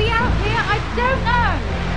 be out here? I don't know.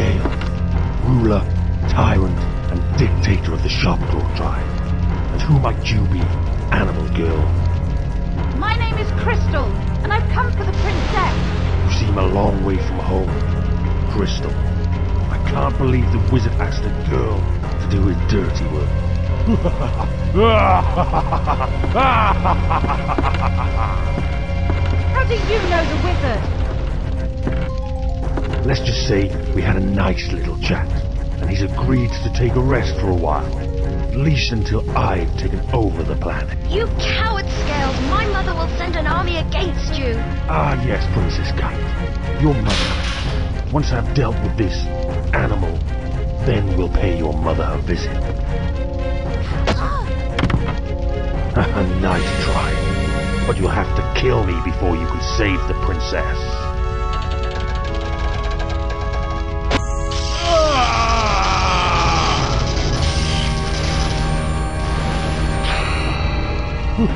Scale, ruler, tyrant, and dictator of the Sharpclaw tribe. And who might you be, animal girl? My name is Krystal, and I've come for the princess. You seem a long way from home. Krystal. I can't believe the wizard asked a girl to do his dirty work. How do you know the wizard? Let's just say we had a nice little chat, and he's agreed to take a rest for a while. At least until I've taken over the planet. You coward, Scales! My mother will send an army against you! Ah, yes, Princess Kite. Your mother. Once I've dealt with this animal, then we'll pay your mother a visit. A nice try. But you'll have to kill me before you can save the princess. I'm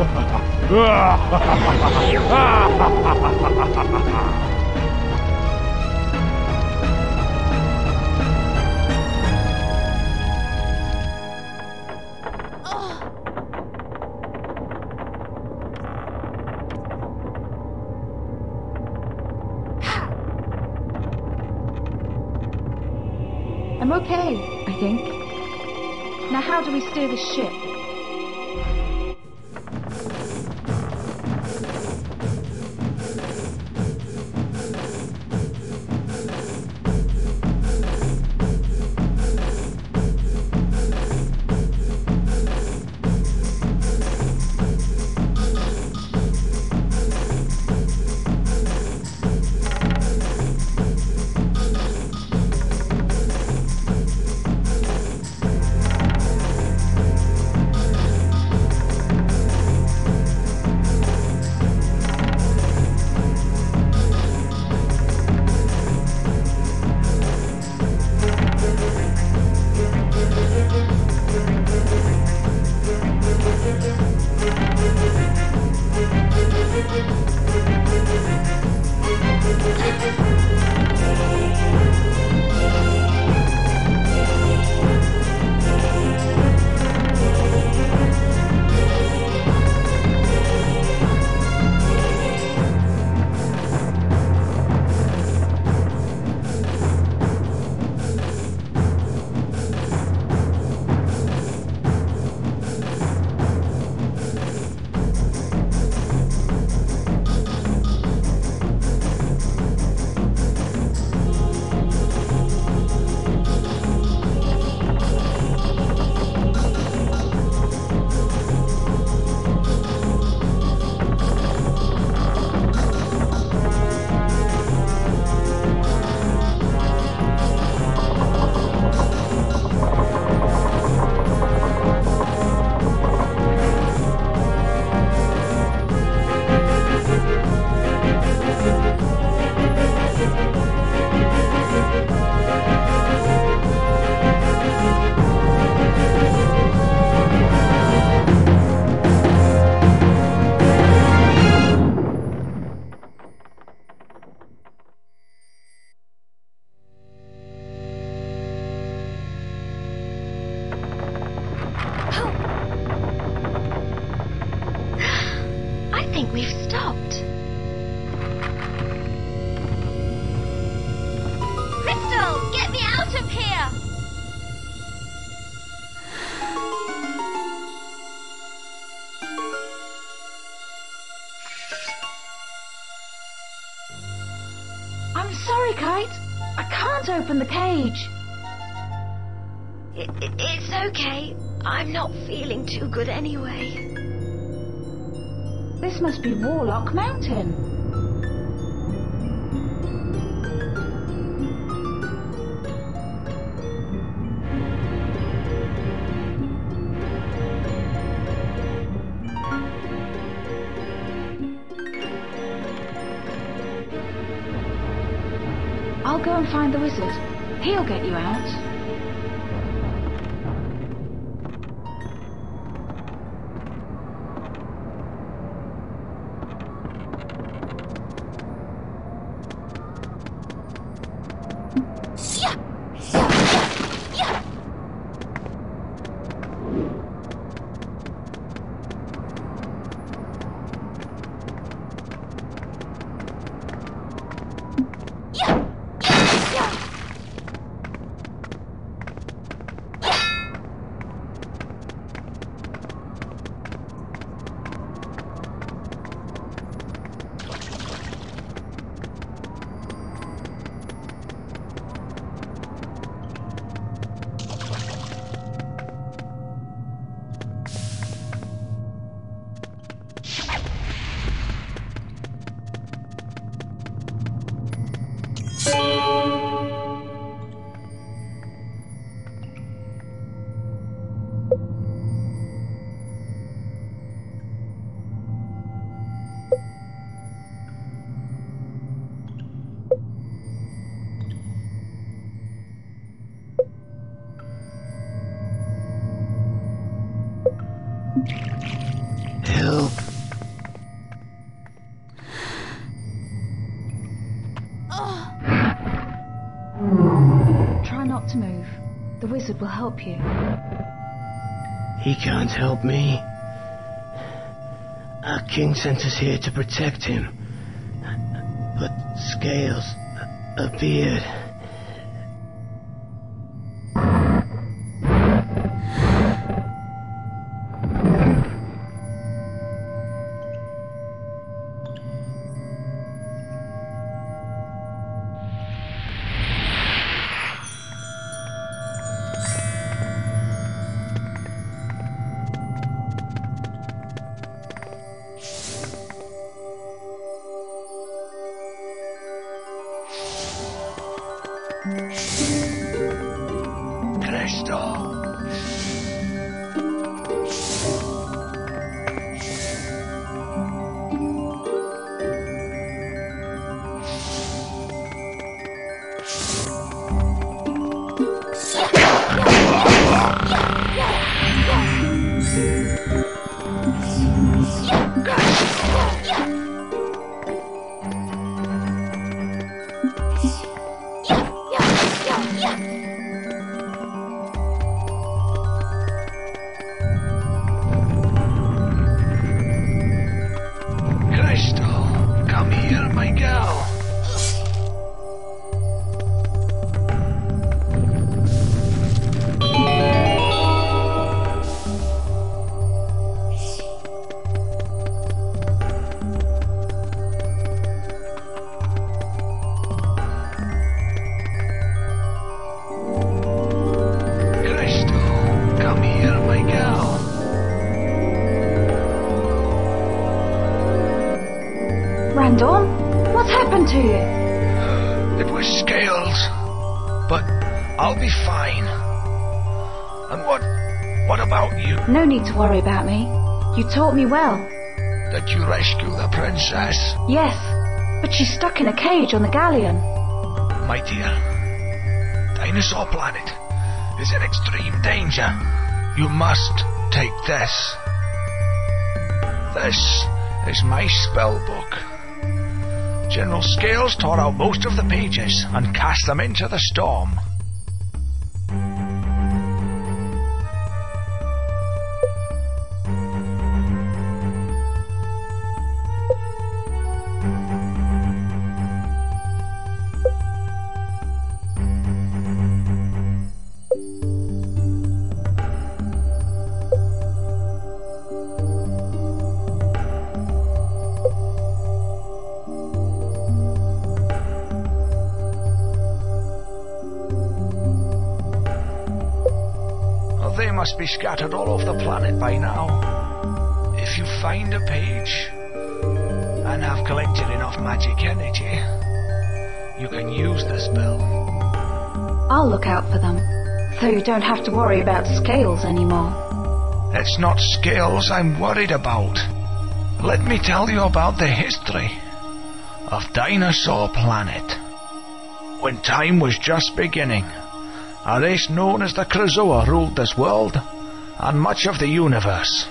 okay, I think. Now how do we steer the ship? Good anyway. This must be Warlock Mountain. I'll go and find the wizard. He'll get you out. Try not to move. The wizard will help you. He can't help me. Our king sent us here to protect him. But Scales appeared. Krystal. Krystal, need to worry about me. You taught me well. Did you rescue the princess? Yes, but she's stuck in a cage on the galleon. My dear, Dinosaur Planet is in extreme danger. You must take this. This is my spell book. General Scales tore out most of the pages and cast them into the storm. Must be scattered all over the planet by now. If you find a page and have collected enough magic energy, you can use the spell. I'll look out for them, so you don't have to worry about scales anymore. It's not scales I'm worried about. Let me tell you about the history of Dinosaur Planet. When time was just beginning, a race known as the Krazoa ruled this world and much of the universe.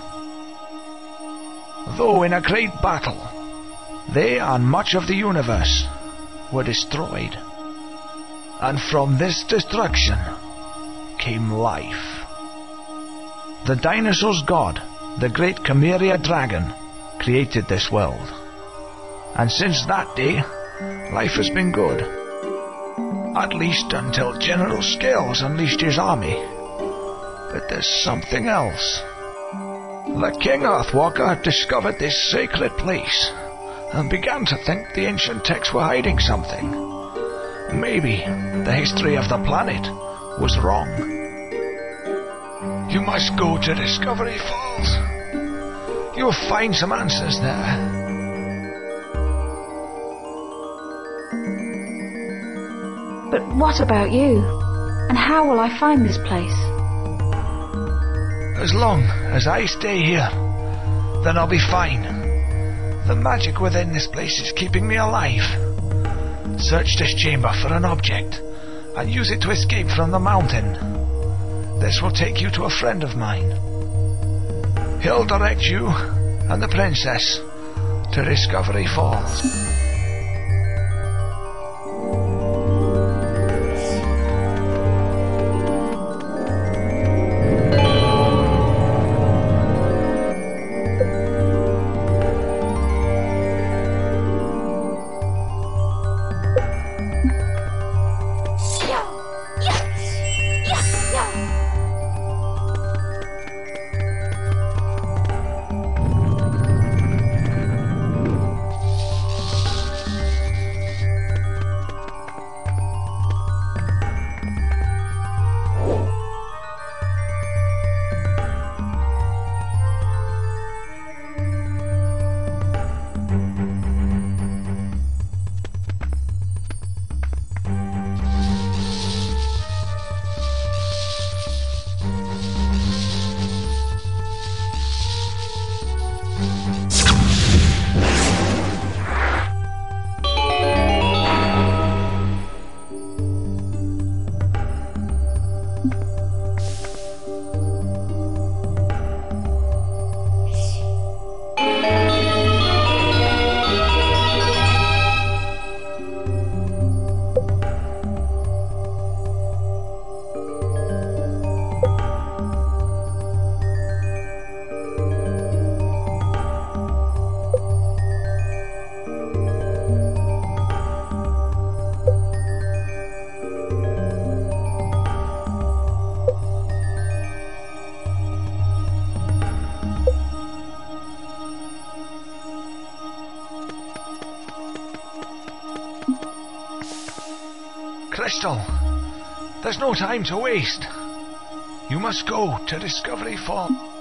Though in a great battle, they and much of the universe were destroyed. And from this destruction came life. The dinosaurs' god, the great Chimeria dragon, created this world. And since that day, life has been good. At least until General Scales unleashed his army. But there's something else. The King Earthwalker discovered this sacred place and began to think the ancient texts were hiding something. Maybe the history of the planet was wrong. You must go to Discovery Falls. You'll find some answers there. But what about you? And how will I find this place? As long as I stay here, then I'll be fine. The magic within this place is keeping me alive. Search this chamber for an object and use it to escape from the mountain. This will take you to a friend of mine. He'll direct you and the princess to Discovery Falls. No time to waste. You must go to Discovery Falls.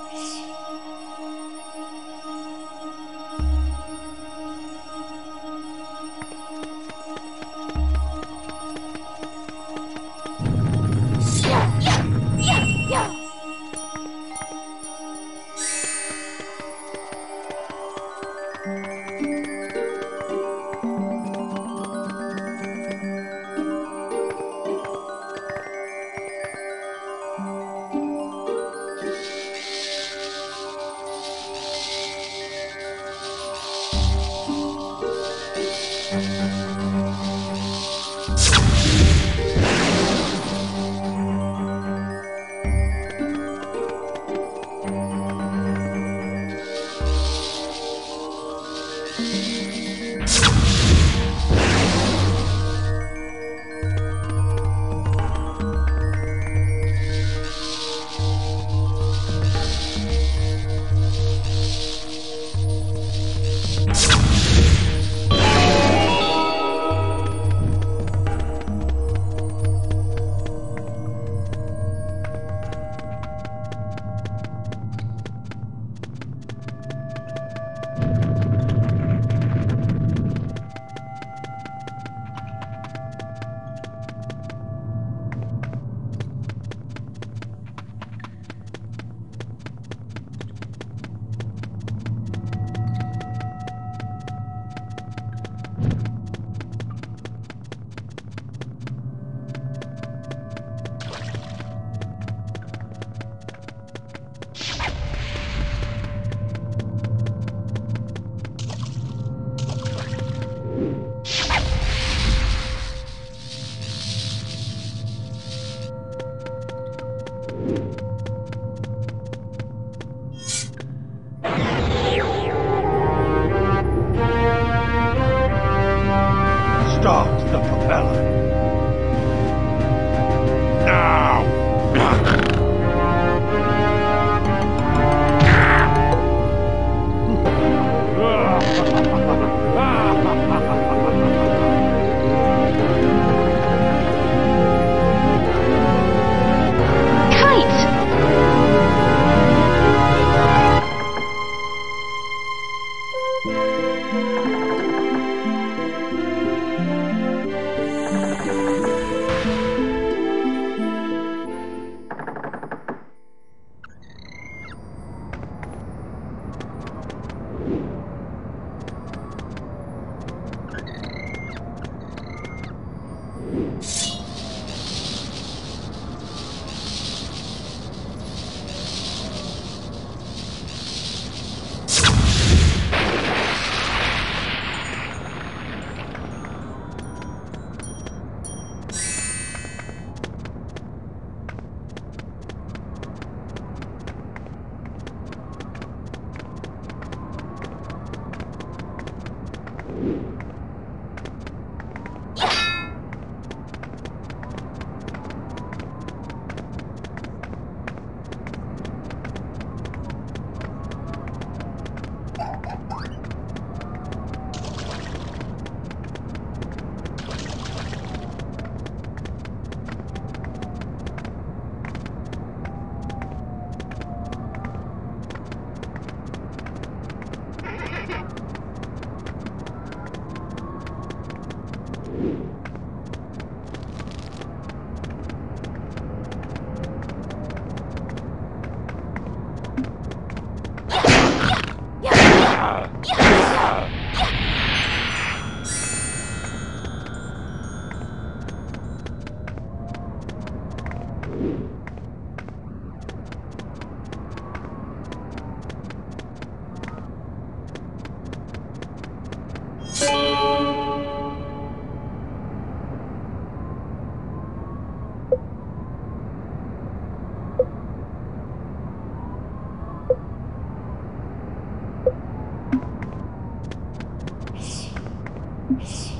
Yes.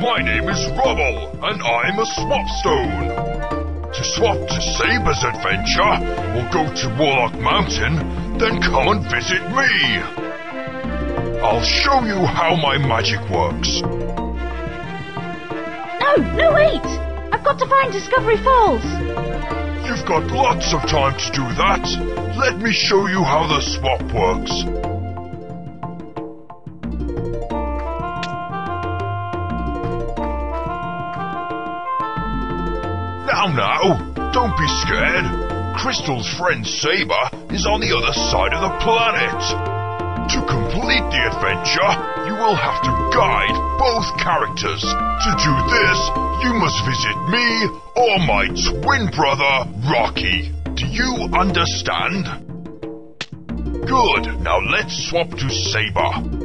My name is Rubble, and I'm a Swapstone. To swap to Saber's adventure, or go to Warlock Mountain, then come and visit me. I'll show you how my magic works. No, no, wait! I've got to find Discovery Falls. You've got lots of time to do that. Let me show you how the swap works. Now, now, don't be scared. Krystal's friend Saber is on the other side of the planet. To complete the adventure, you will have to guide both characters. To do this, you must visit me or my twin brother, Rocky. Do you understand? Good. Now let's swap to Saber.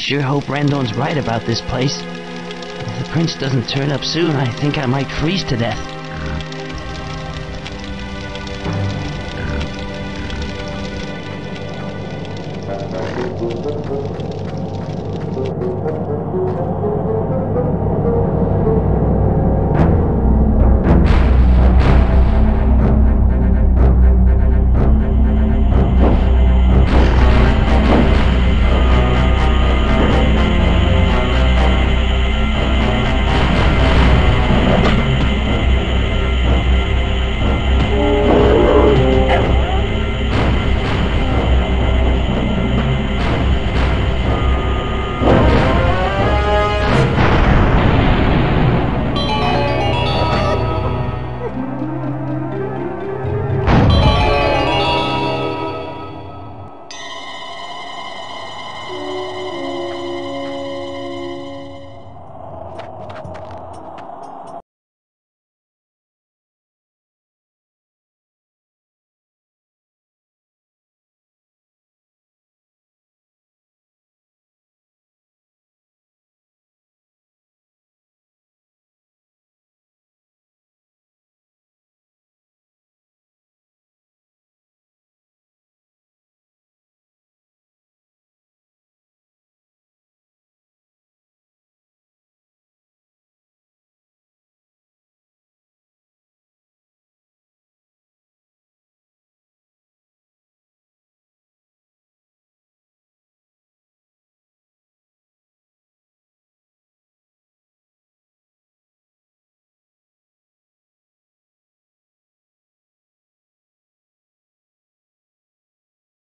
Sure hope Randorn's right about this place. If the prince doesn't turn up soon, I think I might freeze to death.